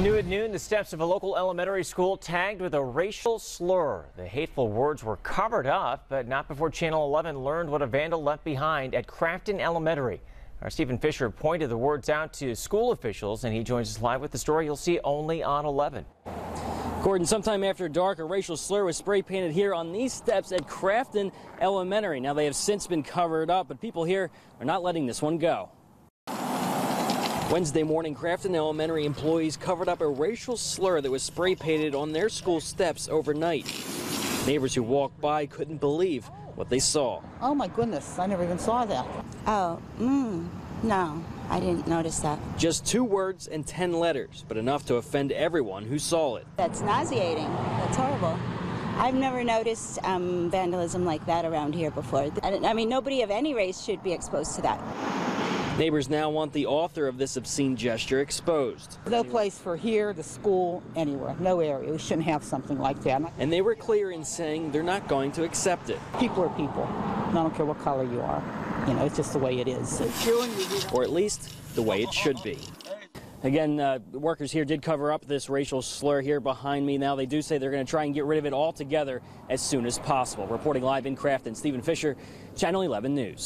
New at noon, the steps of a local elementary school tagged with a racial slur. The hateful words were covered up, but not before Channel 11 learned what a vandal left behind at Crafton Elementary. Our Stephen Fisher pointed the words out to school officials, and he joins us live with the story you'll see only on 11. Gordon, sometime after dark, a racial slur was spray painted here on these steps at Crafton Elementary. Now, they have since been covered up, but people here are not letting this one go. Wednesday morning, Crafton Elementary employees covered up a racial slur that was spray painted on their school steps overnight. Neighbors who walked by couldn't believe what they saw. Oh my goodness, I never even saw that. Oh, mm, no, I didn't notice that. Just two words and 10 letters, but enough to offend everyone who saw it. That's nauseating. That's horrible. I've never noticed um, vandalism like that around here before. I I mean, nobody of any race should be exposed to that. Neighbors now want the author of this obscene gesture exposed. No place for here, the school, anywhere, no area. We shouldn't have something like that. And they were clear in saying they're not going to accept it. People are people. I don't care what color you are. You know, it's just the way it is. Or at least the way it should be. Again, uh, workers here did cover up this racial slur here behind me. Now they do say they're going to try and get rid of it altogether as soon as possible. Reporting live in Crafton, Stephen Fisher, Channel 11 News.